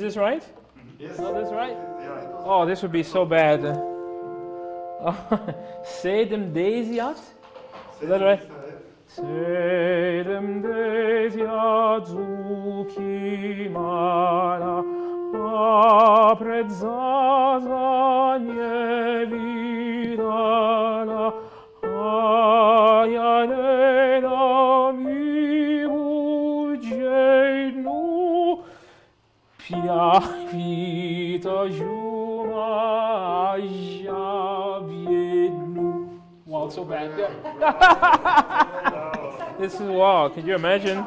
this right? Yes. Not this right? Yeah. Oh, this would be so bad. Sedem desiat? Is that right? Sedem desiat zuki mala apred zaza Piavita Juma Javiednu. Wow, it's so bad. this is wow. Can you imagine?